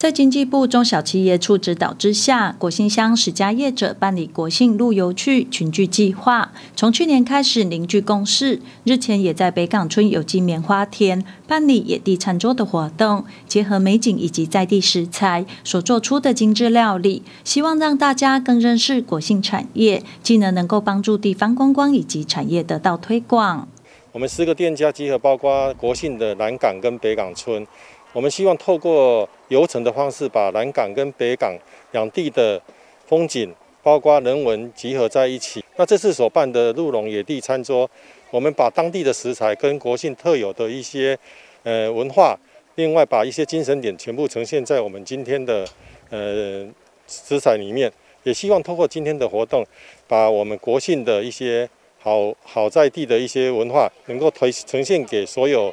在经济部中小企业处指导之下，国信乡十家业者办理国信路游趣群聚计划，从去年开始凝聚共识。日前也在北港村有机棉花田办理野地餐桌的活动，结合美景以及在地食材所做出的精致料理，希望让大家更认识国信产业，既能能够帮助地方观光以及产业得到推广。我们四个店家集合，包括国信的南港跟北港村。我们希望透过游程的方式，把南港跟北港两地的风景，包括人文集合在一起。那这次所办的鹿茸野地餐桌，我们把当地的食材跟国信特有的一些呃文化，另外把一些精神点全部呈现在我们今天的呃食材里面。也希望通过今天的活动，把我们国信的一些好好在地的一些文化，能够推呈现给所有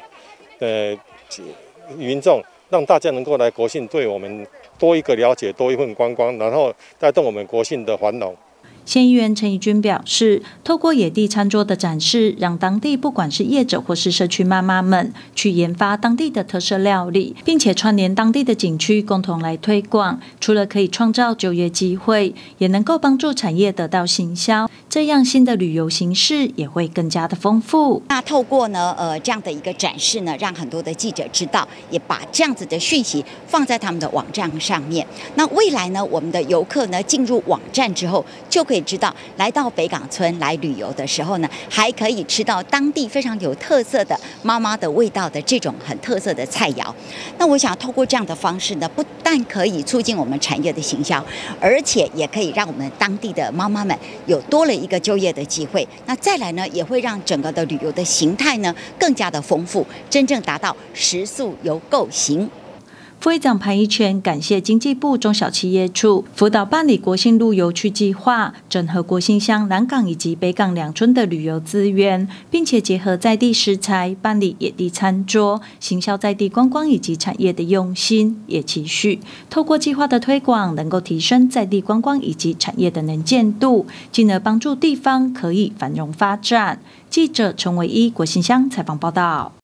呃。民众让大家能够来国信，对我们多一个了解，多一份观光，然后带动我们国信的繁荣。县议员陈怡君表示，透过野地餐桌的展示，让当地不管是业者或是社区妈妈们去研发当地的特色料理，并且串联当地的景区，共同来推广。除了可以创造就业机会，也能够帮助产业得到行销，这样新的旅游形式也会更加的丰富。那透过呢，呃，这样的一个展示呢，让很多的记者知道，也把这样子的讯息放在他们的网站上面。那未来呢，我们的游客呢进入网站之后，就可以。知道来到北港村来旅游的时候呢，还可以吃到当地非常有特色的妈妈的味道的这种很特色的菜肴。那我想透过这样的方式呢，不但可以促进我们产业的行销，而且也可以让我们当地的妈妈们有多了一个就业的机会。那再来呢，也会让整个的旅游的形态呢更加的丰富，真正达到食宿游购行。副会长潘一全感谢经济部中小企业处辅导办理国信路游区计划，整合国信乡南港以及北港两村的旅游资源，并且结合在地食材办理野地餐桌，行销在地观光以及产业的用心，也期许透过计划的推广，能够提升在地观光以及产业的能见度，进而帮助地方可以繁荣发展。记者陈维一国信乡采访报道。